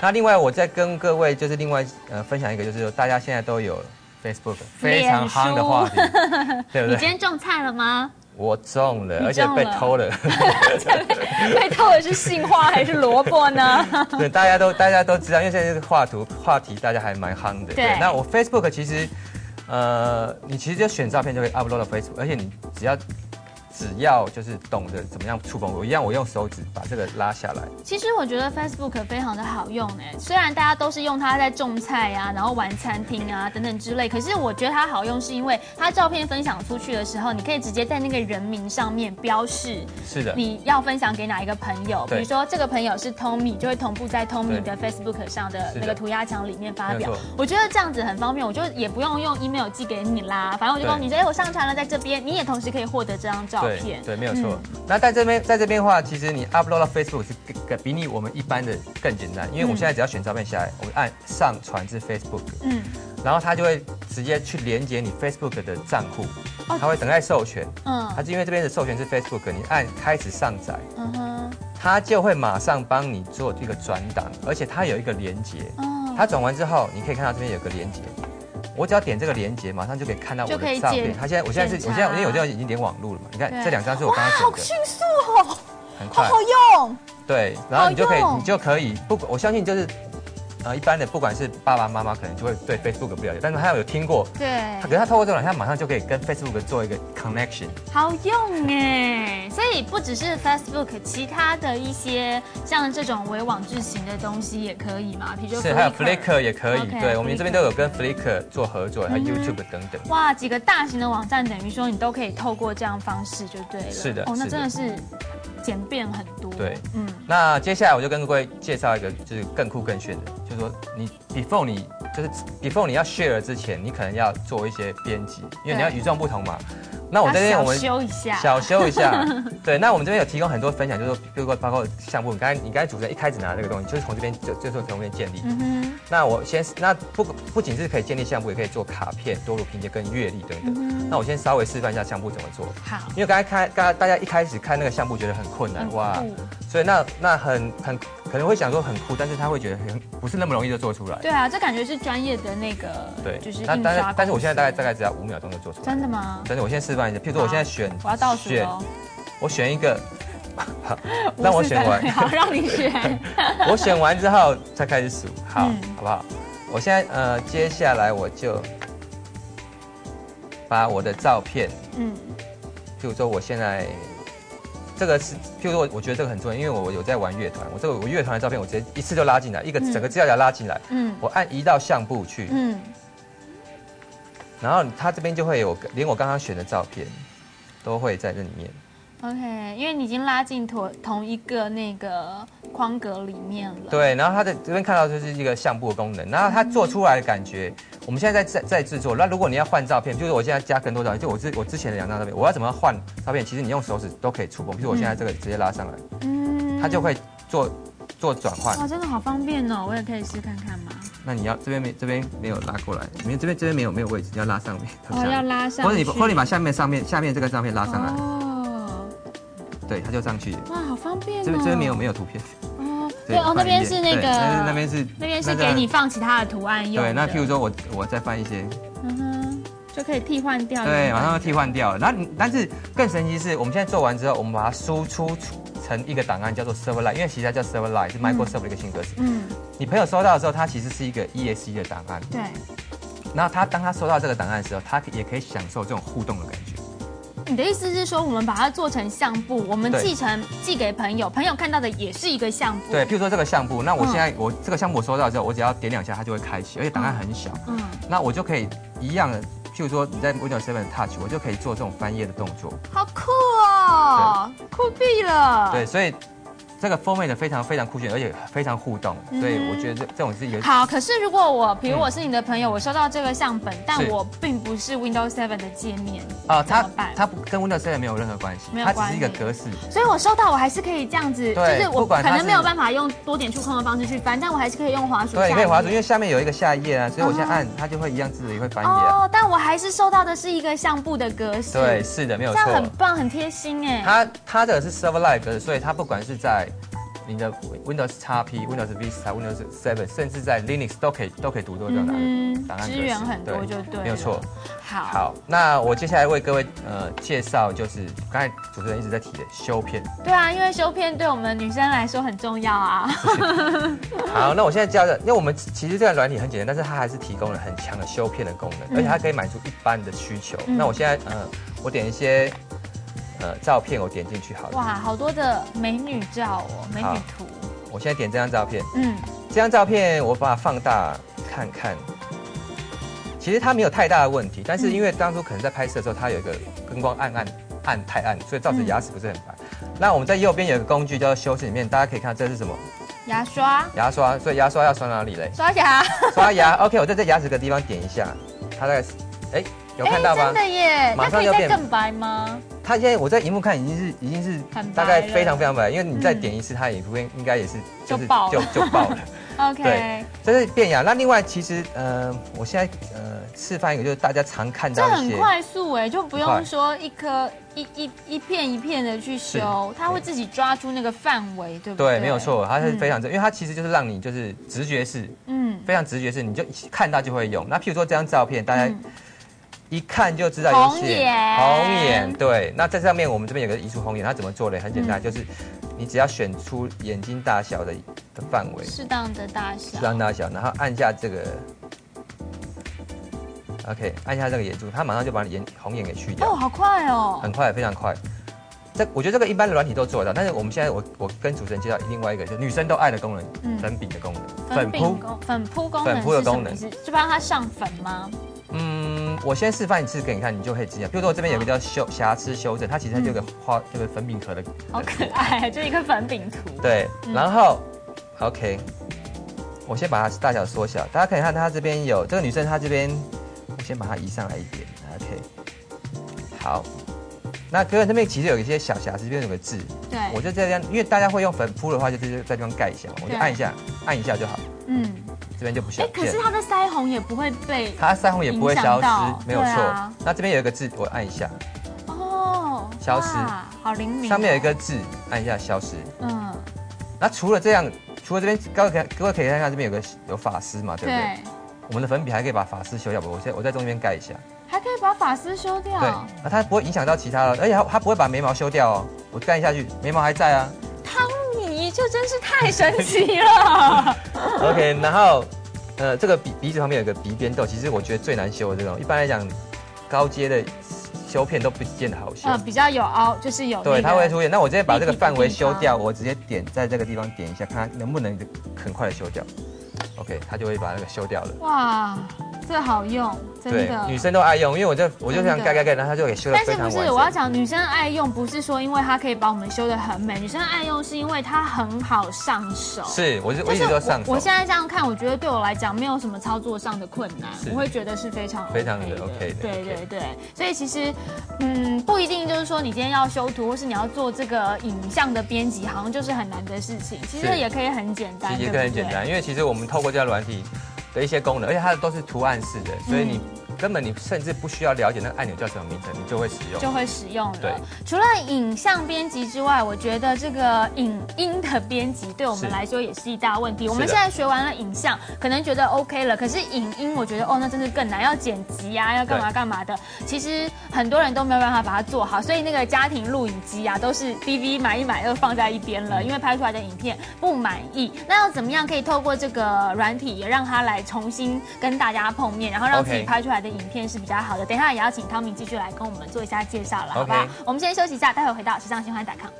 那另外我再跟各位就是另外呃分享一个，就是大家现在都有 Facebook 非常夯的话题，对不对？你今天种菜了吗？我中了，而且被偷了。被偷的是杏花还是萝卜呢？对，大家都大家都知道，因为现在这个画图话题大家还蛮夯的。对那我 Facebook 其实，呃，你其实就选照片就可以 upload 到 Facebook，而且你只要只要就是懂得怎么样触碰，我一样我用手指把这个拉下来。其实我觉得 Facebook 非常的好用哎，虽然大家都是用它在种菜啊，然后玩餐厅啊等等之类，可是我觉得它好用是因为它照片分享出去的时候，你可以直接在那个人名上面标示是的，你要分享给哪一个朋友，比如说这个朋友是 Tommy，就会同步在 Tommy 的 Facebook 上的那个涂鸦墙里面发表。我觉得这样子很方便，我就也不用用 email 寄给你啦，反正我就告诉你说，哎，我上传了在这边，你也同时可以获得这张照对片。对，没有错。嗯。那在这边在这边的话，其实你 upload 到 Facebook 是比你我们一般的更简单，因为我嗯。现在只要选照片下来，我们按上传至 Facebook，嗯，然后它就会直接去连接你 Facebook 的账户，哦。它会等待授权。嗯。它是因为这边的授权是 Facebook，你按开始上载，嗯哼，它就会马上帮你做这个转档，而且它有一个连接，哦，它转完之后，你可以看到这边有个连接，我只要点这个连接，马上就可以看到我的照片。它现在我现在是我现在因为我这已经连网路了嘛，你看这两张是我刚哇，刚选的，好迅速哦，很快好好，用。对，然后你就可以你就可以不管我相信就是。呃，一般的不管是爸爸妈妈，可能就会对 Facebook 不了解，但是他有听过，对他可是他透过这种，他马上就可以跟 Facebook 做一个 connection。好用哎，所以不只是 Facebook，其他的一些像这种微网志型的东西也可以嘛，比如说是，还有 Flickr 也可以对，我们这边都有跟 Flickr 做合作，还有 YouTube 等等。哇，几个大型的网站，等于说你都可以透过这样方式就对了。是的哦，那真的是简便很多。对嗯，那接下来我就跟各位介绍一个，就是更酷更炫的，就是说你 before 你就是 before 你要 share 之前，你可能要做一些编辑，因为你要与众不同嘛。那我这边小我们修一下。小修一下，对，那我们这边有提供很多分享，就是说，比如说包括项目，你刚才你刚才主持人一开始拿这个东西，就是从这边就就是从这边建立。嗯，那我先，那不不仅是可以建立项目，也可以做卡片、多路拼接跟阅历等等。嗯那我先稍微示范一下项目怎么做，好，因为刚才看，刚才大家一开始看那个项目觉得很困难哇，所以那那很很可能会想说很酷，但是他会觉得很不是那么容易就做出来。对啊，这感觉是专业的那个，对，就是但是但是我现在大概大概只要五秒钟就做出来。真的吗？真的，我现在示范一下，譬如说我现在选，我要倒数。我选一个，好，让我选完，好，让你选。我选完之后再开始数，好，嗯好不好？我现在呃，接下来我就把我的照片，嗯，譬如说我现在这个是，譬如说我我觉得这个很重要，因为我有在玩乐团，我这个我乐团的照片，我直接一次就拉进来，一个嗯。整个资料夹拉进来，嗯。我按移到相簿去，嗯，然后它这边就会有连我刚刚选的照片都会在这里面。OK，因为你已经拉进同同一个那个框格里面了。，对，然后它的这边看到就是一个相簿的功能，然后它做出来的感觉，我们现在在在在制作。那如果你要换照片，就是我现在加更多照片，就我之我之前的两张照片，我要怎么换照片？其实你用手指都可以触碰，比如我现在这个直接拉上来，嗯它就会做做转换。哇，真的好方便哦，我也可以试看看吗？那你要这边没这边没有拉过来，因为这边这边没有没有位置，你要拉上面。哦，要拉上去，或者你或者你把下面上面下面这个照片拉上来，哦，对，它就上去。哇，好方便哦。这边这边没有没有图片，哦，对哦，那边是那个，对那那边是那边是给你放其他的图案用。对。那譬如，说我我再翻一些，嗯哼，就可以替换掉。对，马上就替换掉了。然后但是更神奇是，我们现在做完之后，我们把它输出成一个档案，叫做 Serverline，因为其实它叫 Serverline，是 Microsoft 的一个新格式。嗯，你朋友收到的时候，它其实是一个 ESC 的档案。对。然后他当他收到这个档案的时候，他也可以享受这种互动的感觉。你的意思是说，我们把它做成相簿，我们对寄成寄给朋友，朋友看到的也是一个相簿。对，譬如说这个相簿，那我嗯现在、我这个相簿我收到之后，我只要点两下，它就会开启，而且档案很小。嗯，那我就可以一样的，譬如说你在 Windows 7 Touch，我就可以做这种翻页的动作。好酷哦，酷毙了。对，所以这个 format 非常非常酷炫，而且非常互动，所以我觉得这这种是一个好，可是如果我，比如我是你的朋友，我收到这个相本，但我并不是 Windows 7的界面，啊，它它不跟 Windows 7没有任何关系它只是一个格式。所以我收到我还是可以这样子，就是我可能没有办法用多点触控的方式去翻，但我还是可以用滑鼠。对，你可以滑鼠，因为为下面有一个下一页啊，所以我现在哦按它就会一样自己会翻页啊。哦，但我还是收到的是一个相簿的格式。对，，是的，没有错这样很。棒，很贴心哎。它它的是 Serverline 格式，所以它不管是在你的 Windows XP、Windows Vista、Windows 7，甚至在 Linux 都可以都可以读到这样的嗯档案格式支援很多就对了没有错。好，好，那我接下来为各位呃介绍，就是刚才主持人一直在提的修片。对啊，因为修片对我们女生来说很重要啊。好，那我现在教的，因为我们其实这个软体很简单，但是它还是提供了很强的修片的功能，而且它可以满足一般的需求。嗯那我现在呃，我点一些呃照片，我点进去好了。哇，好多的美女照哦，美女好图。我现在点这张照片，嗯，这张照片我把它放大看看。其实它没有太大的问题，但是因为当初可能在拍摄的时候，它有一个灯光暗暗暗太暗，所以造成牙齿不是很白。那我们在右边有一个工具叫做修饰，里面大家可以看到这是什么牙刷、牙刷，所以牙刷要刷哪里嘞？刷牙，刷牙。OK，我在这牙齿的地方点一下，它大概是，哎，有看到吗真？的耶，马上就变再更白吗？它现在我在荧幕看已经是已经是大概非常非常白，因为你再嗯点一次，它也不会应该也是就爆了就就爆了。OK，对这是变牙。那另外其实呃，我现在呃示范一个，就是大家常看到一些。很快速哎，就不用说一颗一一一片一片的去修，它会自己抓住那个范围，对不对？对，没有错，它是非常正，因为它其实就是让你就是直觉式，嗯，非常直觉式，你就看到就会用。那譬如说这张照片，大家嗯一看就知道有红些眼红眼，对。那在上面我们这边有个移除红眼，它怎么做呢？很简单，嗯就是你只要选出眼睛大小的的范围，适当的大小适，当大小，然后按下这个，OK，按下这个眼珠，它马上就把你眼红眼给去掉。哦，好快哦，很快，非常快。这我觉得这个一般的软体都做得到，但是我们现在我我跟主持人介绍另外一个，就是女生都爱的功能，嗯粉笔的功能，粉扑功粉扑功能粉扑的功能么意思？就帮它上粉吗？嗯，我先示范一次给你看，你就可以知道。比如说我这边有个叫修瑕疵修正，它其实它就有个花，这个粉饼壳的，好可爱，就一个粉饼图。对，嗯。然后 OK，我先把它大小缩小，大家可以看它这边有这个女生她这边，我先把它移上来一点，OK，好。那哥哥这边其实有一些小瑕疵，这边有个痣，对，我就这样，因为大家会用粉扑的话，就是在地方盖一下，我就按一下，按一下就好，嗯，这边就不需要哎，可是。它的腮红也不会被它腮红也不会消失，没有错啊。那这边有一个字，我按一下，哦，消失，好灵敏哦。上面有一个字，按一下消失。嗯，那除了这样，除了这边，各位可以各位可以看看这边有个有发丝嘛，对不对？对，我们的粉笔还可以把发丝修掉，我在我在中间盖一下，还可以把发丝修掉。对，那它不会影响到其他的，而且它它不会把眉毛修掉哦，我盖下去，眉毛还在啊。这真是太神奇了。OK，然后呃，这个鼻鼻子旁边有个鼻边痘，其实我觉得最难修的这种，一般来讲，高阶的修片都不见得好修。呃，比较有凹，就是有、那对，它会出现。那我直接把这个范围修掉，我直接点在这个地方点一下，看它能不能很快的修掉。OK，它就会把那个修掉了。哇，这好用，真对的。，女生都爱用，因为我就我就这样真的盖盖盖，然后它就给修的但是不是。我要讲女生爱用，不是说因为它可以把我们修的很美，女生爱用是因为它很好上手。是，我是我一就是直都上手。我，我现在这样看，我觉得对我来讲没有什么操作上的困难，我会觉得是非常非常的的 OK 的对对对，所以其实嗯，不一定就是说你今天要修图，或是你要做这个影像的编辑，好像就是很难的事情。其实也可以很简单，其实也可以很简单，因为其实我们透过这样软体的一些功能，而且它的都是图案式的，所以你根本你甚至不需要了解那个按钮叫什么名称，你就会使用。就会使用了。对除了影像编辑之外，我觉得这个影音的编辑对我们来说也是一大问题。我们现在学完了影像，可能觉得 OK 了，可是影音我觉得哦，那真是更难，要剪辑啊，要干嘛干嘛的。其实很多人都没有办法把它做好，所以那个家庭录影机啊，都是 DV 买一买又放在一边了，因为拍出来的影片不满意。那要怎么样可以透过这个软体，也让它来重新跟大家碰面，然后让自己拍出来的影片是比较好的？等一下也要请汤米继续来跟我们做一下介绍了，好不好？我们先休息一下，待会回到时尚新欢 .com。